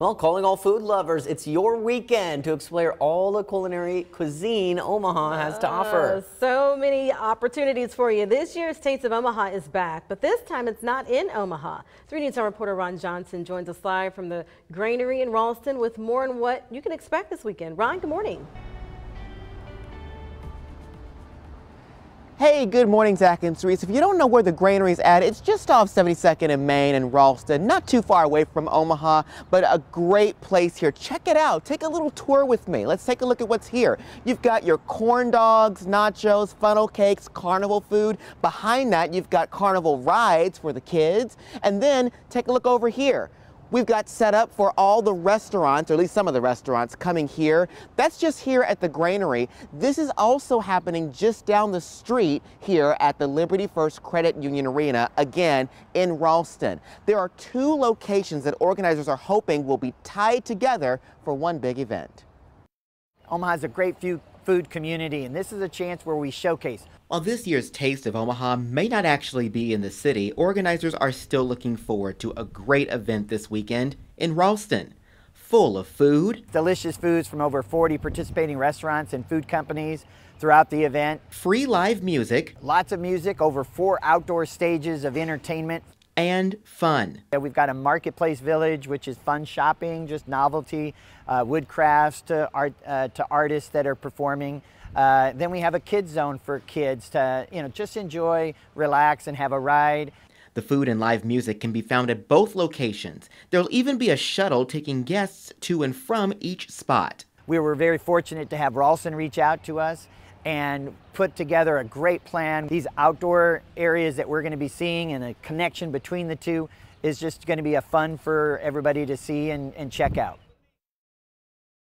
Well, calling all food lovers, it's your weekend to explore all the culinary cuisine Omaha has to offer. Uh, so many opportunities for you. This year's Taste of Omaha is back, but this time it's not in Omaha. 3 News reporter Ron Johnson joins us live from the Granary in Ralston with more on what you can expect this weekend. Ron, good morning. Hey, good morning, Zach and Cerise. If you don't know where the granary is at, it's just off 72nd and Main in Ralston, not too far away from Omaha, but a great place here. Check it out. Take a little tour with me. Let's take a look at what's here. You've got your corn dogs, nachos, funnel cakes, carnival food. Behind that, you've got carnival rides for the kids. And then take a look over here. We've got set up for all the restaurants, or at least some of the restaurants coming here. That's just here at the Granary. This is also happening just down the street here at the Liberty First Credit Union Arena, again in Ralston. There are two locations that organizers are hoping will be tied together for one big event. Omaha has a great few food community, and this is a chance where we showcase. While this year's Taste of Omaha may not actually be in the city, organizers are still looking forward to a great event this weekend in Ralston. Full of food, delicious foods from over 40 participating restaurants and food companies throughout the event, free live music, lots of music, over four outdoor stages of entertainment and fun. We've got a marketplace village, which is fun shopping, just novelty, uh, wood crafts to, art, uh, to artists that are performing. Uh, then we have a kids zone for kids to, you know, just enjoy, relax, and have a ride. The food and live music can be found at both locations. There'll even be a shuttle taking guests to and from each spot. We were very fortunate to have Ralston reach out to us and put together a great plan. These outdoor areas that we're going to be seeing and a connection between the two is just going to be a fun for everybody to see and, and check out.